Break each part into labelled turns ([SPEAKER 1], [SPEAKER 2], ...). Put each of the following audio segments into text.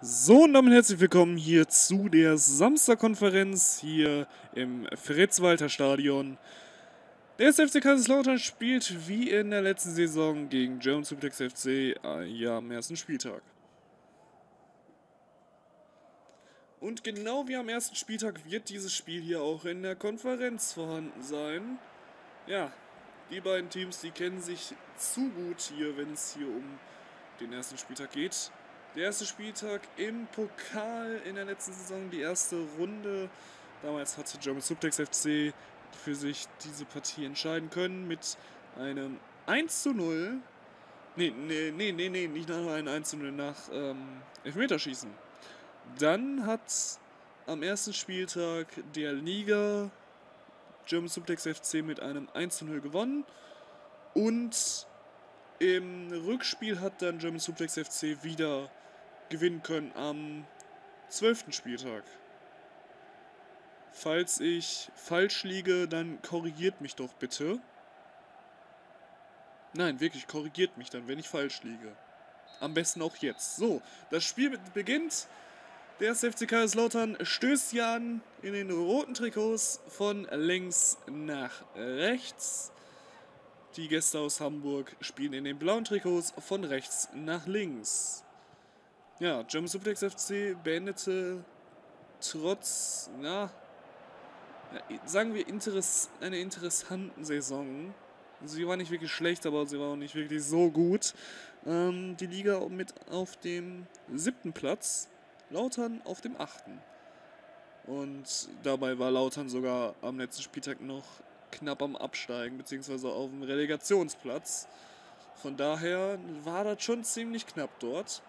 [SPEAKER 1] So, und damit herzlich willkommen hier zu der Samstagkonferenz hier im Fritz-Walter Stadion. Der SFC Kaiserslautern spielt wie in der letzten Saison gegen German Suplex FC ja, am ersten Spieltag. Und genau wie am ersten Spieltag wird dieses Spiel hier auch in der Konferenz vorhanden sein. Ja, die beiden Teams, die kennen sich zu gut hier, wenn es hier um den ersten Spieltag geht. Der erste Spieltag im Pokal in der letzten Saison, die erste Runde. Damals hatte German Subtex FC für sich diese Partie entscheiden können mit einem 1 zu 0. Nee, nee, nee, nee, nee nicht nach einem 1 zu 0, nach ähm, Elfmeterschießen. Dann hat am ersten Spieltag der Liga German Subtex FC mit einem 1 zu 0 gewonnen. Und im Rückspiel hat dann German Suplex FC wieder gewinnen können am 12. Spieltag. Falls ich falsch liege, dann korrigiert mich doch bitte. Nein, wirklich, korrigiert mich dann, wenn ich falsch liege. Am besten auch jetzt. So, das Spiel beginnt. Der SFC Kaiserslautern stößt ja an in den roten Trikots von links nach rechts. Die Gäste aus Hamburg spielen in den blauen Trikots von rechts nach links. Ja, German Suplex FC beendete trotz, na, sagen wir, interess einer interessanten Saison. Sie war nicht wirklich schlecht, aber sie war auch nicht wirklich so gut. Ähm, die Liga mit auf dem siebten Platz, Lautern auf dem achten. Und dabei war Lautern sogar am letzten Spieltag noch knapp am Absteigen, beziehungsweise auf dem Relegationsplatz. Von daher war das schon ziemlich knapp dort.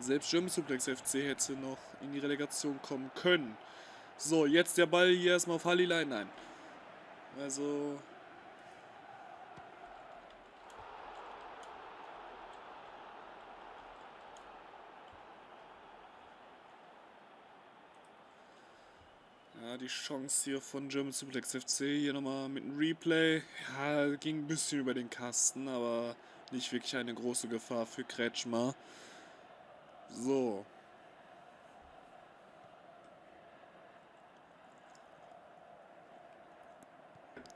[SPEAKER 1] Selbst German Suplex FC hätte noch in die Relegation kommen können. So, jetzt der Ball hier erstmal auf Hallilein. Nein. Also. Ja, die Chance hier von German Suplex FC. Hier nochmal mit einem Replay. Ja, ging ein bisschen über den Kasten, aber nicht wirklich eine große Gefahr für Kretschmer. So.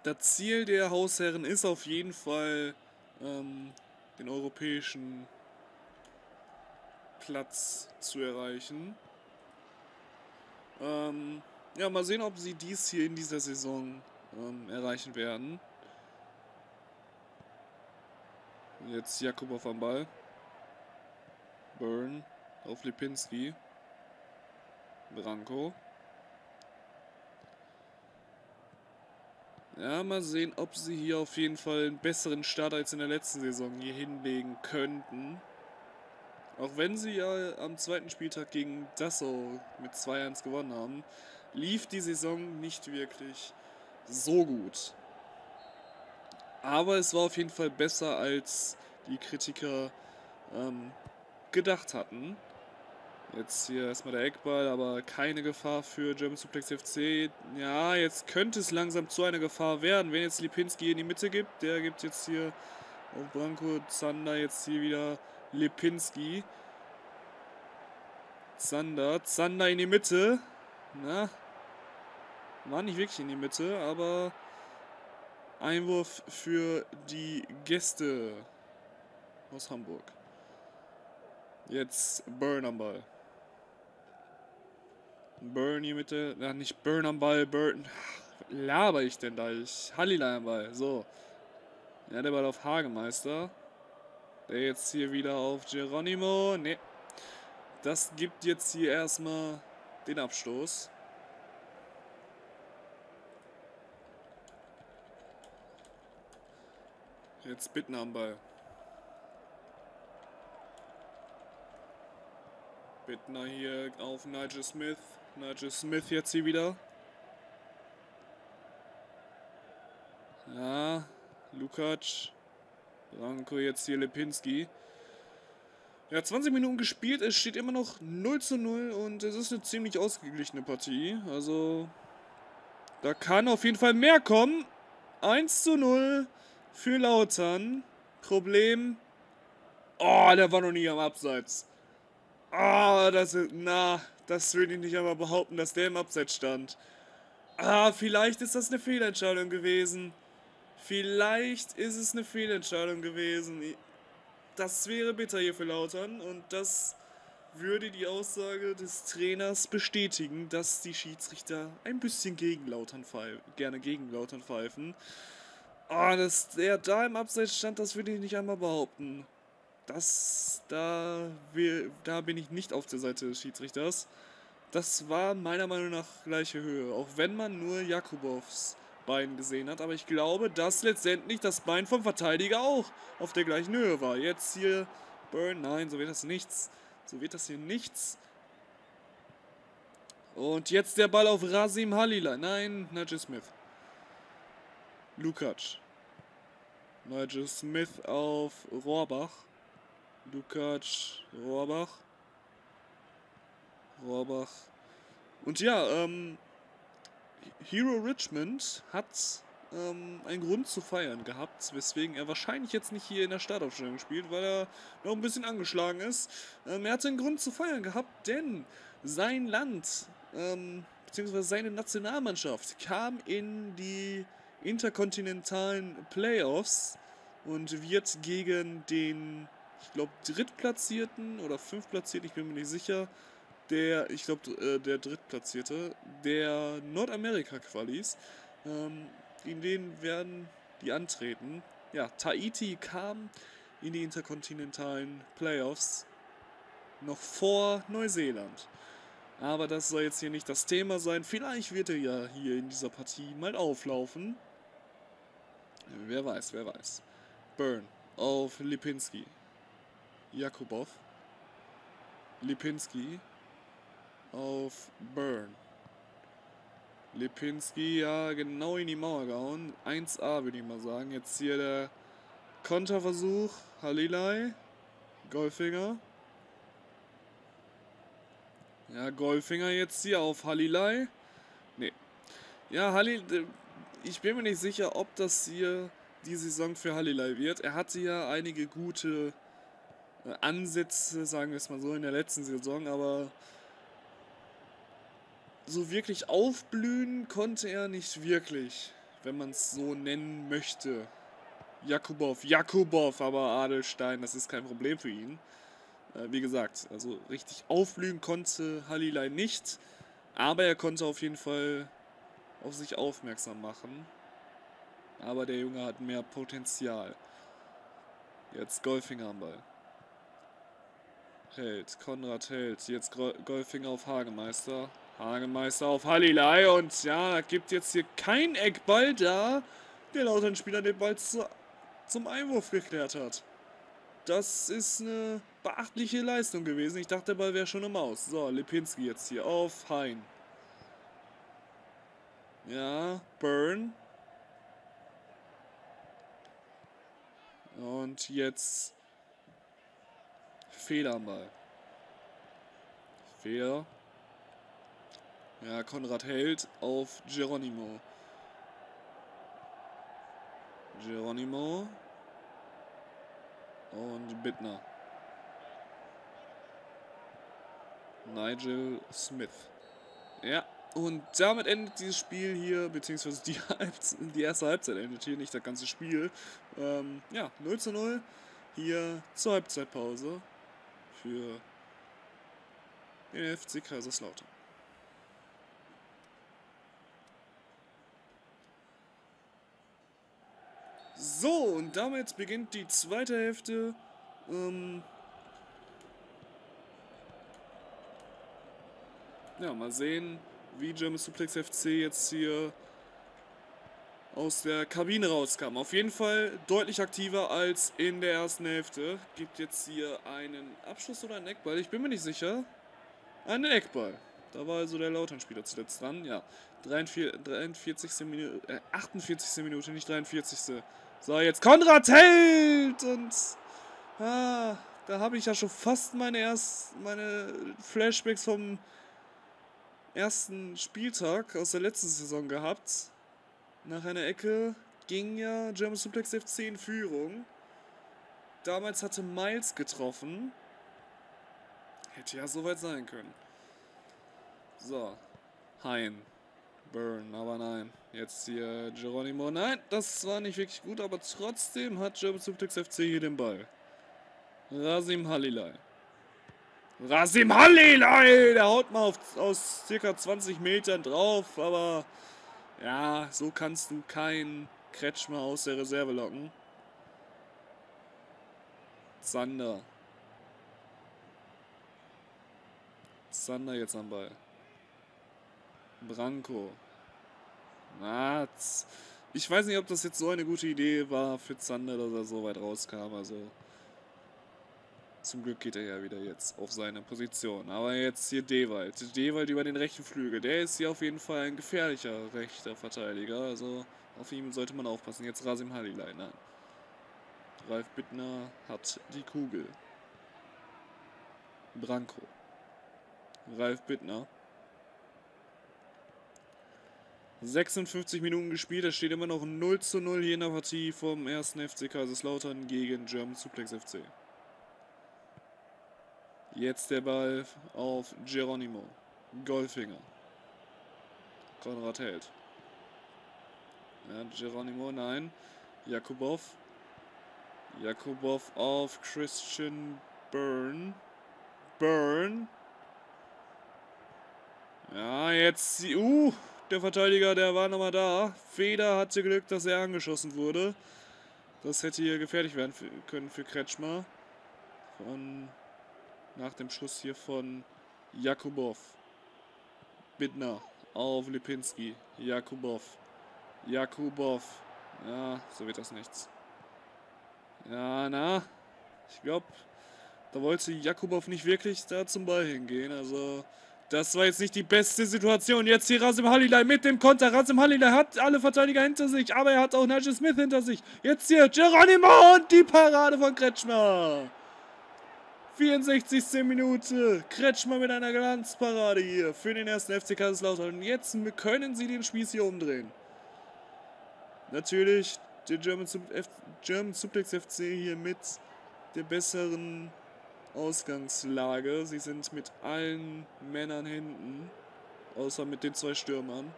[SPEAKER 1] Das Ziel der Hausherren ist auf jeden Fall, ähm, den europäischen Platz zu erreichen. Ähm, ja, mal sehen, ob sie dies hier in dieser Saison ähm, erreichen werden. Jetzt Jakubow am Ball. Burn auf Lipinski. Branko. Ja, mal sehen, ob sie hier auf jeden Fall einen besseren Start als in der letzten Saison hier hinlegen könnten. Auch wenn sie ja am zweiten Spieltag gegen Dassau mit 2-1 gewonnen haben, lief die Saison nicht wirklich so gut. Aber es war auf jeden Fall besser, als die Kritiker ähm, gedacht hatten. Jetzt hier erstmal der Eckball, aber keine Gefahr für German Suplex FC. Ja, jetzt könnte es langsam zu einer Gefahr werden, wenn jetzt Lipinski in die Mitte gibt. Der gibt jetzt hier auf Branko Zander jetzt hier wieder Lipinski. Zander, Zander in die Mitte. Na, war nicht wirklich in die Mitte, aber Einwurf für die Gäste aus Hamburg. Jetzt Burn am Ball. Burn hier Mitte. Ja, nicht Burn am Ball, Burn. Laber ich denn da? Ich Hallilei am Ball. So. Ja, der Ball auf Hagemeister. Der jetzt hier wieder auf Geronimo. Ne. Das gibt jetzt hier erstmal den Abstoß. Jetzt Bittner am Ball. Bittner hier auf Nigel Smith. Nigel Smith jetzt hier wieder. Ja, Lukac. Branko jetzt hier Lipinski. Ja, 20 Minuten gespielt, es steht immer noch 0 zu 0 und es ist eine ziemlich ausgeglichene Partie. Also, da kann auf jeden Fall mehr kommen. 1 zu 0 für Lautern. Problem. Oh, der war noch nie am Abseits. Ah, oh, das ist. Na, das würde ich nicht einmal behaupten, dass der im Abseits stand. Ah, vielleicht ist das eine Fehlentscheidung gewesen. Vielleicht ist es eine Fehlentscheidung gewesen. Das wäre bitter hier für Lautern und das würde die Aussage des Trainers bestätigen, dass die Schiedsrichter ein bisschen gegen Lautern pfeifen, gerne gegen Lautern pfeifen. Oh, dass der da im Abseits stand, das würde ich nicht einmal behaupten. Das, da, wir, da bin ich nicht auf der Seite des Schiedsrichters. Das war meiner Meinung nach gleiche Höhe, auch wenn man nur Jakubovs Bein gesehen hat. Aber ich glaube, dass letztendlich das Bein vom Verteidiger auch auf der gleichen Höhe war. Jetzt hier Burn, nein, so wird das nichts. So wird das hier nichts. Und jetzt der Ball auf Rasim Halila. Nein, Nigel Smith. Lukac. Nigel Smith auf Rohrbach. Lukac, Rohrbach. Rohrbach. Und ja, ähm, Hero Richmond hat ähm, einen Grund zu feiern gehabt, weswegen er wahrscheinlich jetzt nicht hier in der Startaufstellung spielt, weil er noch ein bisschen angeschlagen ist. Ähm, er hatte einen Grund zu feiern gehabt, denn sein Land, ähm, beziehungsweise seine Nationalmannschaft, kam in die interkontinentalen Playoffs und wird gegen den, ich glaube, drittplatzierten oder fünftplatzierten, ich bin mir nicht sicher, der, ich glaube, äh, der drittplatzierte, der Nordamerika-Qualis, ähm, in denen werden die antreten. Ja, Tahiti kam in die interkontinentalen Playoffs noch vor Neuseeland. Aber das soll jetzt hier nicht das Thema sein. Vielleicht wird er ja hier in dieser Partie mal auflaufen. Wer weiß, wer weiß. Burn auf Lipinski. Jakubov. Lipinski auf Burn. Lipinski, ja, genau in die Mauer gehauen. 1A würde ich mal sagen. Jetzt hier der Konterversuch. Halilei. Golfinger. Ja, Golfinger jetzt hier auf Halilei. Nee. Ja, Halil, ich bin mir nicht sicher, ob das hier die Saison für Halilei wird. Er hatte ja einige gute Ansätze, sagen wir es mal so, in der letzten Saison, aber so wirklich aufblühen konnte er nicht wirklich, wenn man es so nennen möchte. Jakubov, Jakubov, aber Adelstein, das ist kein Problem für ihn. Äh, wie gesagt, also richtig aufblühen konnte Halilei nicht, aber er konnte auf jeden Fall auf sich aufmerksam machen. Aber der Junge hat mehr Potenzial. Jetzt Golfinger am Ball. Held, Konrad Held. Jetzt Golfinger auf Hagemeister. Hagemeister auf Halilei und ja, gibt jetzt hier kein Eckball da. Der Lautern-Spieler den Ball zu, zum Einwurf geklärt hat. Das ist eine beachtliche Leistung gewesen. Ich dachte, der Ball wäre schon im Aus. So, Lipinski jetzt hier auf Hein. Ja, Burn. Und jetzt Fehler am Ball. Fehler. Ja, Konrad Held auf Geronimo. Geronimo. Und Bittner. Nigel Smith. Ja, und damit endet dieses Spiel hier, beziehungsweise die, die erste Halbzeit endet hier, nicht das ganze Spiel. Ähm, ja, 0 zu 0 hier zur Halbzeitpause für den FC Kaiserslautern. So, und damit beginnt die zweite Hälfte. Ähm ja, mal sehen, wie German Suplex FC jetzt hier aus der Kabine rauskam. Auf jeden Fall deutlich aktiver als in der ersten Hälfte. Gibt jetzt hier einen Abschluss oder einen Eckball? Ich bin mir nicht sicher. Einen Eckball. Da war also der Lautern-Spieler zuletzt dran. Ja, 43, 43. Minute, äh, 48. Minute, nicht 43. So, jetzt Konrad Held! Und ah, da habe ich ja schon fast meine, erst, meine Flashbacks vom ersten Spieltag aus der letzten Saison gehabt. Nach einer Ecke ging ja German Suplex FC in Führung. Damals hatte Miles getroffen. Hätte ja soweit sein können. So. Hein. Burn, aber nein. Jetzt hier Geronimo. Nein, das war nicht wirklich gut, aber trotzdem hat German Suplex FC hier den Ball. Rasim Halilai. Rasim Halilai! Der haut mal auf, aus circa 20 Metern drauf, aber ja, so kannst du keinen Kretschmer aus der Reserve locken. Zander. Zander jetzt am Ball. Branko. Mats. Ich weiß nicht, ob das jetzt so eine gute Idee war für Zander, dass er so weit rauskam. Also zum Glück geht er ja wieder jetzt auf seine Position. Aber jetzt hier Dewald. Dewald über den rechten Flügel. Der ist hier auf jeden Fall ein gefährlicher rechter Verteidiger. Also auf ihn sollte man aufpassen. Jetzt Rasim Halilay. Nein. Ralf Bittner hat die Kugel. Branko. Ralf Bittner. 56 Minuten gespielt, es steht immer noch 0 zu 0 hier in der Partie vom 1. FC Kaiserslautern gegen German Suplex FC. Jetzt der Ball auf Geronimo. Golfinger. Konrad hält. Ja, Geronimo, nein. Jakubov. Jakubov auf Christian Byrne. Byrne. Ja, jetzt. Uh, der Verteidiger, der war nochmal da. Feder hatte Glück, dass er angeschossen wurde. Das hätte hier gefährlich werden können für Kretschmer. Von nach dem Schuss hier von Jakubov. Bittner auf Lipinski. Jakubov. Jakubov. Ja, so wird das nichts. Ja, na. Ich glaube, da wollte Jakubov nicht wirklich da zum Ball hingehen. Also, das war jetzt nicht die beste Situation. Jetzt hier Rasim Halilay mit dem Konter. Rasim Halilay hat alle Verteidiger hinter sich, aber er hat auch Nigel Smith hinter sich. Jetzt hier Geronimo und die Parade von Kretschmer. 64. Minute. Kretschmer mit einer Glanzparade hier für den ersten FC Kaiserslautern. Und jetzt können sie den Spieß hier umdrehen. Natürlich der German, Sub F German Suplex FC hier mit der besseren Ausgangslage. Sie sind mit allen Männern hinten, außer mit den zwei Stürmern.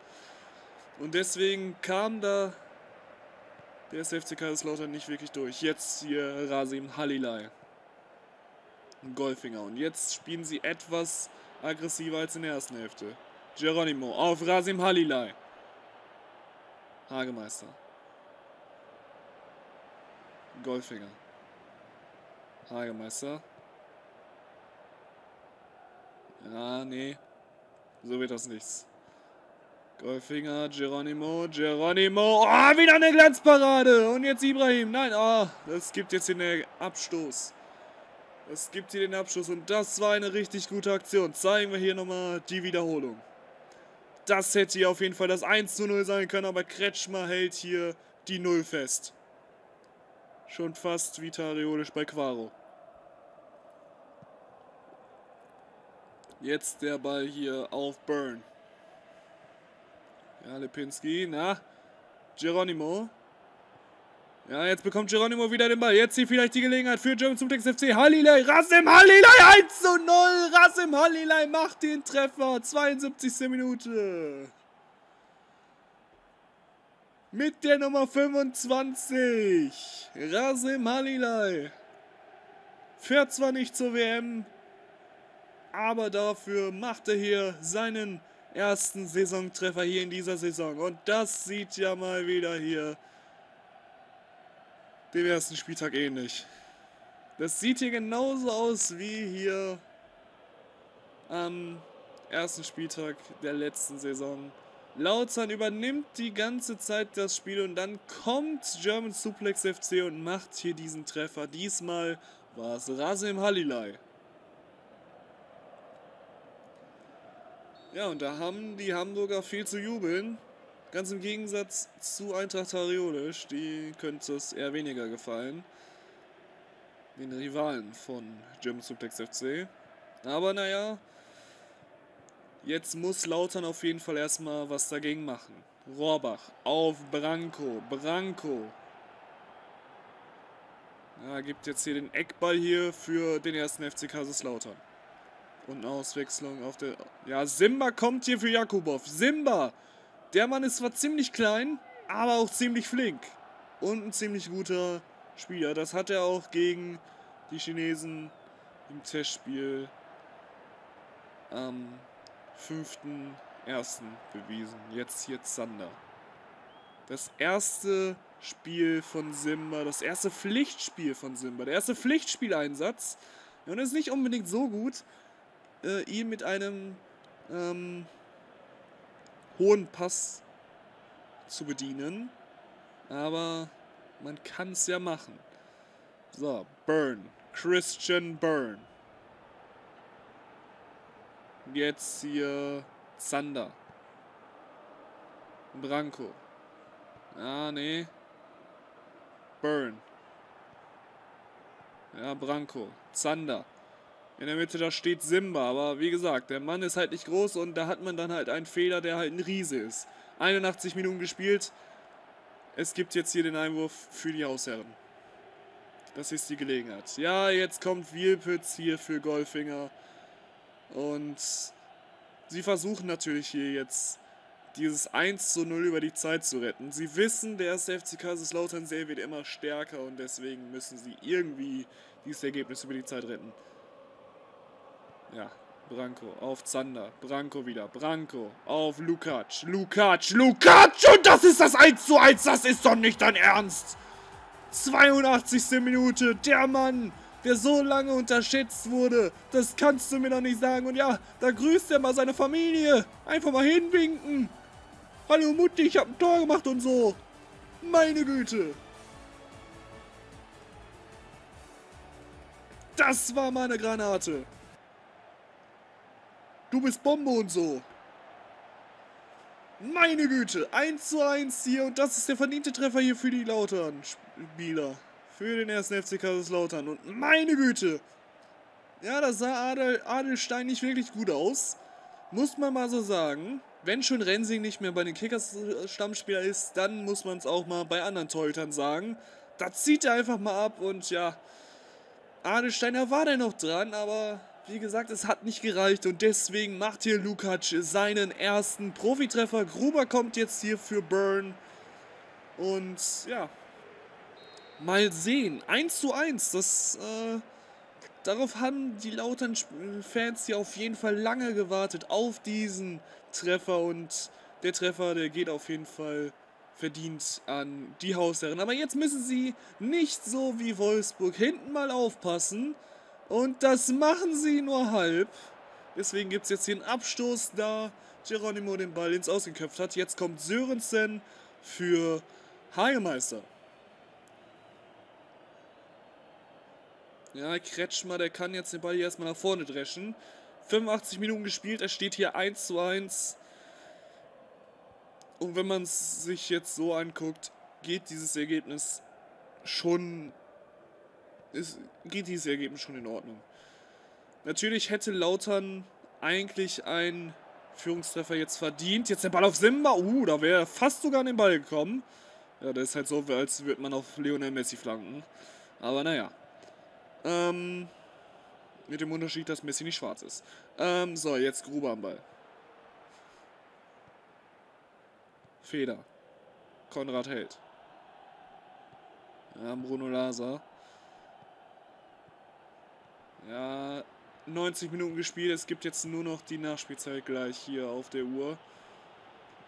[SPEAKER 1] Und deswegen kam da der SFC Kaiserslautern nicht wirklich durch. Jetzt hier Rasim Halilay. Golfinger. Und jetzt spielen sie etwas aggressiver als in der ersten Hälfte. Geronimo auf Rasim Halilay. Hagemeister. Golfinger. Hagemeister. Ja, nee. So wird das nichts. Golfinger, Geronimo, Geronimo. Oh, wieder eine Glanzparade. Und jetzt Ibrahim. Nein, oh, das gibt jetzt einen Abstoß. Es gibt hier den Abschluss und das war eine richtig gute Aktion. Zeigen wir hier nochmal die Wiederholung. Das hätte hier auf jeden Fall das 1 zu 0 sein können, aber Kretschmer hält hier die 0 fest. Schon fast wie Tariolisch bei Quaro. Jetzt der Ball hier auf Burn. Ja, Lipinski, na. Geronimo. Ja, jetzt bekommt Geronimo wieder den Ball. Jetzt hier vielleicht die Gelegenheit für German Suplex FC. Halilay, Rasim Halilay 1 zu 0. Rasim Halilay macht den Treffer. 72. Minute. Mit der Nummer 25. Rasim Halilay. Fährt zwar nicht zur WM, aber dafür macht er hier seinen ersten Saisontreffer hier in dieser Saison. Und das sieht ja mal wieder hier dem ersten Spieltag ähnlich. Das sieht hier genauso aus wie hier am ersten Spieltag der letzten Saison. Lautern übernimmt die ganze Zeit das Spiel und dann kommt German Suplex FC und macht hier diesen Treffer. Diesmal war es Rasim Halilay. Ja, und da haben die Hamburger viel zu jubeln. Ganz im Gegensatz zu Eintracht Hariolisch, die könnte es eher weniger gefallen. Den Rivalen von German Suplex FC. Aber naja, jetzt muss Lautern auf jeden Fall erstmal was dagegen machen. Rohrbach auf Branko. Branko. Ja, gibt jetzt hier den Eckball hier für den ersten FC Kaiserslautern. Und eine Auswechslung auf der... Ja, Simba kommt hier für Jakubov. Simba! Der Mann ist zwar ziemlich klein, aber auch ziemlich flink. Und ein ziemlich guter Spieler. Das hat er auch gegen die Chinesen im Testspiel am 5.1. bewiesen. Jetzt hier Zander. Das erste Spiel von Simba, das erste Pflichtspiel von Simba, der erste Pflichtspieleinsatz. Und ist nicht unbedingt so gut, äh, ihn mit einem ähm, hohen Pass zu bedienen. Aber man kann es ja machen. So, Burn. Christian Burn. Jetzt hier Zander. Branko. Ah, nee. Burn. Ja, Branko. Zander. In der Mitte, da steht Simba, aber wie gesagt, der Mann ist halt nicht groß und da hat man dann halt einen Fehler, der halt ein Riese ist. 81 Minuten gespielt. Es gibt jetzt hier den Einwurf für die Hausherren. Das ist die Gelegenheit. Ja, jetzt kommt Wielpitz hier für Golfinger. Und sie versuchen natürlich hier jetzt dieses 1 zu 0 über die Zeit zu retten. Sie wissen, der erste FC Kaiserslautern wird immer stärker und deswegen müssen sie irgendwie dieses Ergebnis über die Zeit retten. Ja, Branko auf Zander. Branko wieder. Branko auf Lukac. Lukac. Lukac! Und das ist das 1 zu 1. Das ist doch nicht dein Ernst. 82. Minute. Der Mann, der so lange unterschätzt wurde. Das kannst du mir doch nicht sagen. Und ja, da grüßt er mal seine Familie. Einfach mal hinwinken. Hallo Mutti, ich hab ein Tor gemacht und so. Meine Güte. Das war meine Granate. Du bist Bombe und so. Meine Güte, 1 zu 1 hier und das ist der verdiente Treffer hier für die Lautern-Spieler. Für den ersten FC Kaiserslautern. Und meine Güte, ja, das sah Adel, Adelstein nicht wirklich gut aus. Muss man mal so sagen. Wenn schon Rensing nicht mehr bei den Kickers Stammspieler ist, dann muss man es auch mal bei anderen Torhütern sagen. Da zieht er einfach mal ab und ja, Adelsteiner war da noch dran, aber wie gesagt, es hat nicht gereicht und deswegen macht hier Lukac seinen ersten Profitreffer. Gruber kommt jetzt hier für Burn. Und ja, mal sehen. 1 zu 1, das, äh, darauf haben die lautern Fans hier auf jeden Fall lange gewartet, auf diesen Treffer. Und der Treffer, der geht auf jeden Fall verdient an die Hausherren. Aber jetzt müssen sie nicht so wie Wolfsburg hinten mal aufpassen, und das machen sie nur halb. Deswegen gibt es jetzt hier einen Abstoß, da Geronimo den Ball ins Ausgeköpft hat. Jetzt kommt Sörensen für Hagemeister. Ja, Kretschmer, der kann jetzt den Ball hier erstmal nach vorne dreschen. 85 Minuten gespielt, er steht hier 1 zu 1. Und wenn man es sich jetzt so anguckt, geht dieses Ergebnis schon ist, geht dieses Ergebnis schon in Ordnung. Natürlich hätte Lautern eigentlich einen Führungstreffer jetzt verdient. Jetzt der Ball auf Simba. Uh, da wäre fast sogar an den Ball gekommen. Ja, das ist halt so, als würde man auf Lionel Messi flanken. Aber naja. Ähm, mit dem Unterschied, dass Messi nicht schwarz ist. Ähm, so, jetzt Gruber am Ball. Feder. Konrad Held. Ja, Bruno Lazar. Ja, 90 Minuten gespielt. Es gibt jetzt nur noch die Nachspielzeit gleich hier auf der Uhr.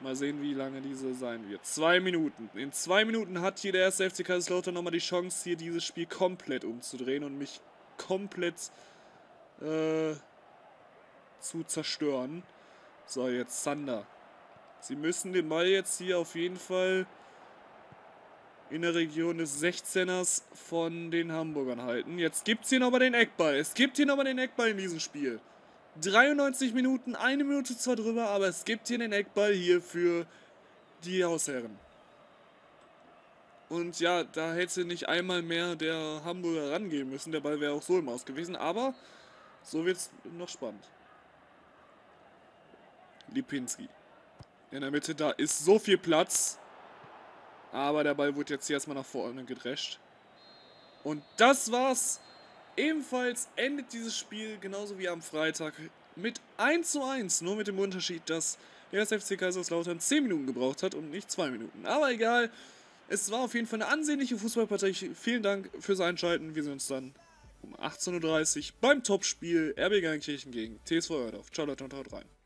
[SPEAKER 1] Mal sehen, wie lange diese sein wird. Zwei Minuten. In zwei Minuten hat hier der erste FC Kaiserslautern nochmal die Chance, hier dieses Spiel komplett umzudrehen und mich komplett äh, zu zerstören. So, jetzt Sander. Sie müssen den Ball jetzt hier auf jeden Fall in der Region des 16ers von den Hamburgern halten. Jetzt gibt es hier nochmal den Eckball. Es gibt hier nochmal den Eckball in diesem Spiel. 93 Minuten, eine Minute zwar drüber, aber es gibt hier den Eckball hier für die Hausherren. Und ja, da hätte nicht einmal mehr der Hamburger rangehen müssen. Der Ball wäre auch so im Aus gewesen. Aber so wird es noch spannend. Lipinski. In der Mitte, da ist so viel Platz. Aber der Ball wurde jetzt hier erstmal nach vorne gedrescht. Und das war's Ebenfalls endet dieses Spiel, genauso wie am Freitag, mit 1 zu 1. Nur mit dem Unterschied, dass der SFC Kaiserslautern 10 Minuten gebraucht hat und nicht 2 Minuten. Aber egal, es war auf jeden Fall eine ansehnliche Fußballpartie. Vielen Dank fürs Einschalten. Wir sehen uns dann um 18.30 Uhr beim Topspiel RB Geinkirchen gegen TSV Erdorf. Ciao Leute und haut rein.